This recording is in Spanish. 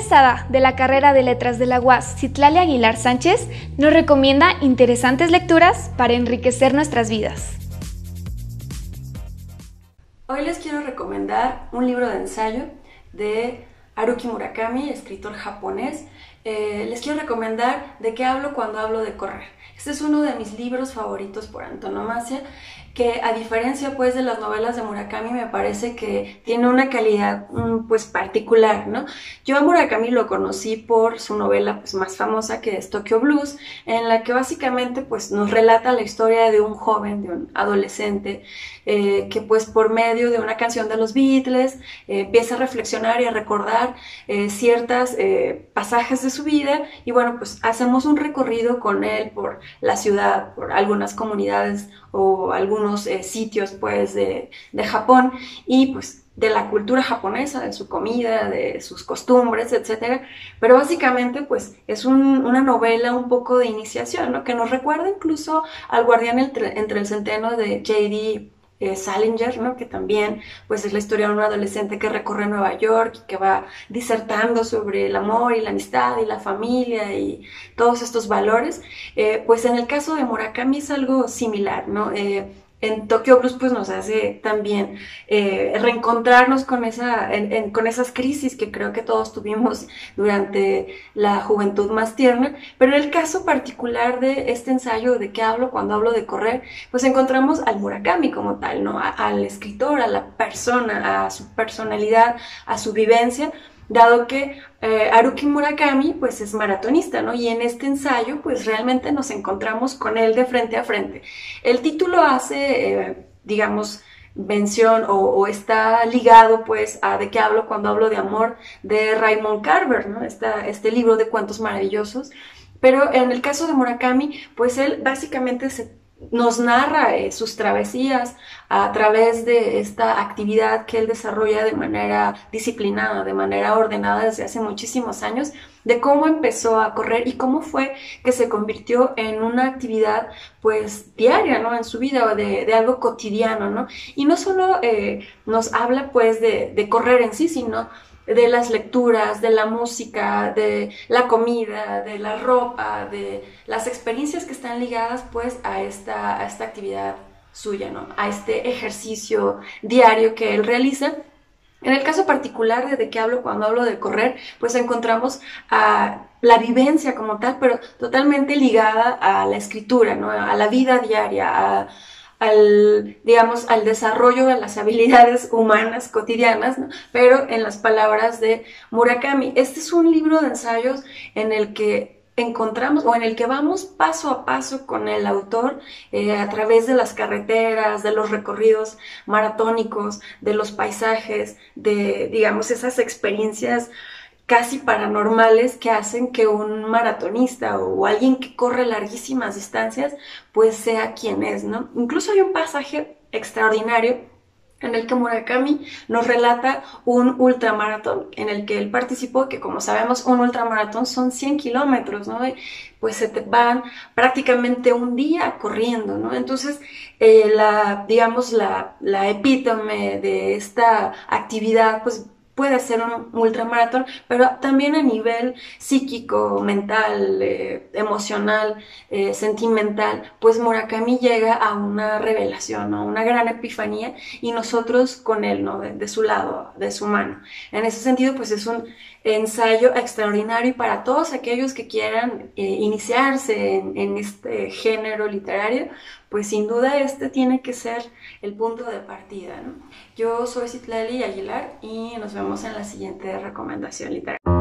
de la carrera de Letras de la UAS, Citlali Aguilar Sánchez, nos recomienda interesantes lecturas para enriquecer nuestras vidas. Hoy les quiero recomendar un libro de ensayo de Haruki Murakami, escritor japonés. Eh, les quiero recomendar de qué hablo cuando hablo de correr. Este es uno de mis libros favoritos por antonomasia que a diferencia pues de las novelas de Murakami me parece que tiene una calidad mm, pues particular, ¿no? Yo a Murakami lo conocí por su novela pues más famosa que es Tokyo Blues, en la que básicamente pues nos relata la historia de un joven, de un adolescente eh, que pues por medio de una canción de los Beatles eh, empieza a reflexionar y a recordar eh, ciertas pasajes de su vida y bueno pues hacemos un recorrido con él por la ciudad, por algunas comunidades o algunos sitios pues de, de Japón y pues de la cultura japonesa, de su comida, de sus costumbres, etc. Pero básicamente, pues, es una novela un poco de iniciación, ¿no? Que nos recuerda incluso al guardián entre, entre el centeno de J.D. Eh, Salinger, ¿no? que también pues es la historia de un adolescente que recorre Nueva York y que va disertando sobre el amor y la amistad y la familia y todos estos valores, eh, pues en el caso de Murakami es algo similar, ¿no? Eh, en Tokyo Blues pues nos hace también eh, reencontrarnos con, esa, con esas crisis que creo que todos tuvimos durante la juventud más tierna, pero en el caso particular de este ensayo de qué hablo cuando hablo de correr, pues encontramos al Murakami como tal, ¿no? al escritor, a la persona, a su personalidad, a su vivencia, dado que eh, Haruki Murakami pues es maratonista, ¿no? Y en este ensayo pues realmente nos encontramos con él de frente a frente. El título hace, eh, digamos, mención o, está ligado pues a de qué hablo cuando hablo de amor de Raymond Carver, ¿no? este libro de cuentos maravillosos. Pero en el caso de Murakami, pues él básicamente se nos narra eh, sus travesías a través de esta actividad que él desarrolla de manera disciplinada, de manera ordenada desde hace muchísimos años, de cómo empezó a correr y cómo fue que se convirtió en una actividad pues diaria, ¿no? En su vida, de, de algo cotidiano, ¿no? Y no solo eh, nos habla pues de correr en sí, sino de las lecturas, de la música, de la comida, de la ropa, de las experiencias que están ligadas pues a esta, esta actividad suya, ¿no? A este ejercicio diario que él realiza. En el caso particular de, de que hablo cuando hablo de correr, pues encontramos a la vivencia como tal, pero totalmente ligada a la escritura, ¿no? A la vida diaria, a, al, digamos, al desarrollo de las habilidades humanas cotidianas, pero en las palabras de Murakami. Este es un libro de ensayos en el que encontramos o en el que vamos paso a paso con el autor eh, a través de las carreteras, de los recorridos maratónicos, de los paisajes, de, digamos, esas experiencias casi paranormales que hacen que un maratonista o alguien que corre larguísimas distancias pues sea quien es, ¿no? Incluso hay un pasaje extraordinario en el que Murakami nos relata un ultramaratón en el que él participó, que como sabemos un ultramaratón son 100 kilómetros, ¿no? Pues se te van prácticamente un día corriendo, ¿no? Entonces, eh, la, digamos, la, la epítome de esta actividad, pues puede ser un ultramaratón, pero también a nivel psíquico, mental, eh, emocional, eh, sentimental, pues Murakami llega a una revelación, a una gran epifanía y nosotros con él, ¿no? De, su lado, de su mano. En ese sentido, pues es un ensayo extraordinario y para todos aquellos que quieran eh, iniciarse en, en este género literario, pues sin duda este tiene que ser el punto de partida. ¿no? Yo soy Citlali Aguilar y nos vemos en la siguiente recomendación literaria.